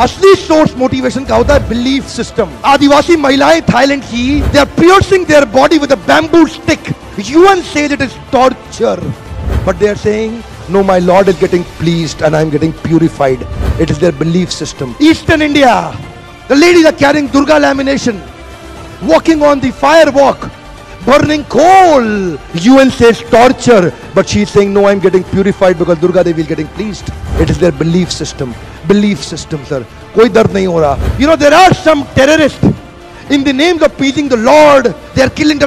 असली source motivation का होता है बिलीफ सिस्टम आदिवासी महिलाएं थाईलैंड की they are piercing their body with a bamboo stick UN says it is torture but they are saying no my lord is getting pleased and i'm getting purified it is their belief system eastern india the ladies are carrying durga lamination walking on the fire walk burning coal un says torture but she is saying no i'm getting purified because durga devi is getting pleased it is their belief system Belief system sir कोई दर्द नहीं हो रहा. You know there are some in the name of piercing the Lord they are killing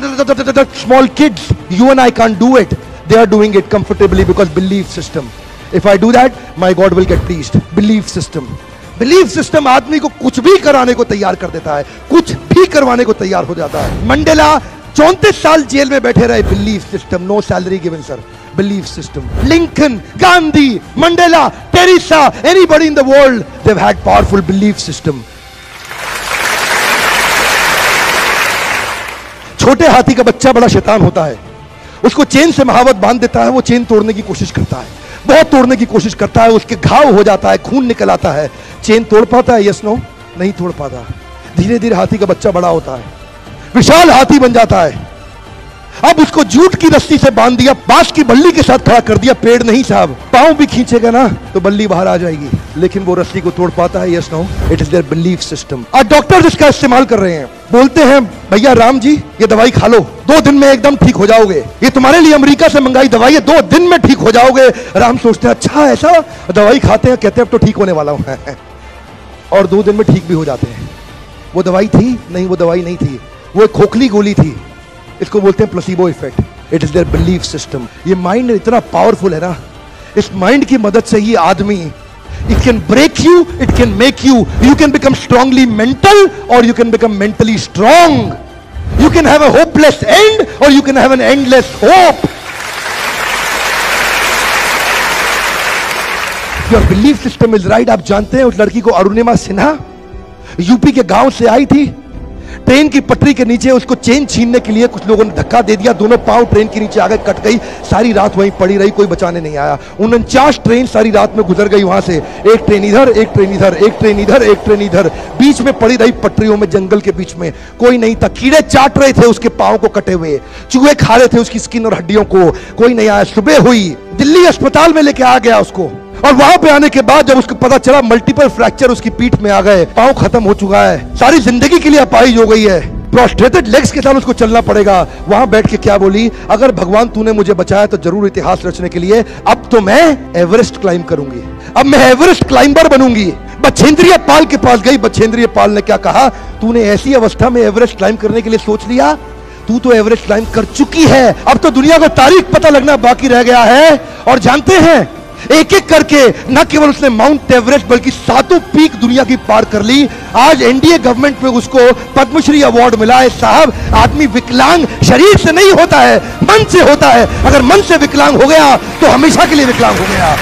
small kids you and I can do it they are doing it comfortably because belief system if I do that my God will get pleased belief system belief system आदमी को कुछ भी कराने को तैयार कर देता है। कुछ भी करवाने को तैयार हो जाता है। मंडेला, चौंतीस साल जेल में बैठे रहे belief system no salary given sir belief system Lincoln Gandhi Mandela Teresa, anybody in the world, they've had powerful belief system. छोटे हाथी का बच्चा बड़ा शैतान होता है। उसको चेन से महावत बाँध देता है वो चेन तोड़ने की कोशिश करता है। बहुत तोड़ने की कोशिश करता है उसके घाव हो जाता है खून निकल आता है। चेन तोड़ पाता है यस नो नहीं तोड़ पाता। धीरे धीरे हाथी का बच्चा बड़ा होता है। विशाल हाथी बन जाता है। अब उसको जूट की रस्सी से बाँध दिया, बाँस की बल्ली के साथ खड़ा कर दिया, पेड़ नहीं साहब। पाँव भी खींचेगा ना तो बल्ली बाहर आ जाएगी। लेकिन वो रस्सी को तोड़ पाता है yes no it is their belief system आज डॉक्टर इसका इस्तेमाल कर रहे हैं। बोलते हैं, भैया, राम जी, ये दवाई खा लो। दो दिन में एकदम ठीक हो जाओगे। ये तुम्हारे लिए अमेरिका से मंगाई दवाई है, दो दिन में ठीक हो जाओगे। राम सोचते हैं अच्छा ऐसा दवाई खाते हैं, कहते हैं, अब तो ठीक होने वाला हूँ। और दो दिन में ठीक भी हो जाते हैं। वो दवाई थी? नहीं, वो दवाई नहीं थी। वो एक खोखली गोली थी। इसको बोलते हैं placebo effect it is their belief system ये माइंड इतना पावरफुल है ना. इस माइंड की मदद से ही आदमी it can break you it can make you you can become strongly mental और you can become mentally strong you can have a hopeless end और you can have an endless hope your believe system is right आप जानते हैं उस लड़की को Arunima Sinha UP के गाँव से आई थी। ट्रेन की पटरी के नीचे उसको चेन छीनने के लिए कुछ लोगों ने धक्का दे दिया। दोनों पाँव ट्रेन के नीचे आ गए कट गई। सारी रात वहीं पड़ी रही, कोई बचाने नहीं आया। उनचास ट्रेन सारी रात में गुजर गई वहाँ से। एक ट्रेन इधर, एक ट्रेन इधर, एक ट्रेन इधर, एक ट्रेन इधर। बीच में पड़ी रही पटरियों में, जंगल के बीच में। कोई नहीं था। कीड़े चाट रहे थे उसके पाँव को कटे हुए। चूहे खा रहे थे उसकी स्किन और हड्डियों को। कोई नहीं आया। सुबह हुई। दिल्ली अस्पताल में लेके आ गया उसको। और वहाँ पे आने के बाद जब उसको पता चला मल्टीपल फ्रैक्चर उसकी पीठ में आ गए, पाँव खत्म हो चुका है। सारी ज़िंदगी के लिए अपाइज हो गई है। प्रोस्ट्रेटेड लेग्स के साथ उसको चलना पड़ेगा। वहाँ बैठ के क्या बोली? अगर भगवान तूने मुझे बचाया तो ज़रूर इतिहास रचने के लिए, अब तो मैं एवरेस्ट क्लाइंब करूँगी। अब मैं एवरेस्ट क्लाइंबर बनूँगी। बछेंद्रिय पाल के पास गई। बछेंद्रिय पाल ने क्या कहा? तूने ऐसी अवस्था में एवरेस्ट क्लाइंब करने के लिए सोच लिया? तू तो एवरेस्ट क्लाइंब कर चुकी है। अब तो दुनिया को तारीख पता लगना बाकी रह गया है। और जानते हैं एक एक करके न केवल उसने माउंट एवरेस्ट, बल्कि सातों पीक दुनिया की पार कर ली। आज एनडीए गवर्नमेंट में उसको पद्मश्री अवार्ड मिला है, साहब। आदमी विकलांग शरीर से नहीं होता है, मन से होता है। अगर मन से विकलांग हो गया तो हमेशा के लिए विकलांग हो गया।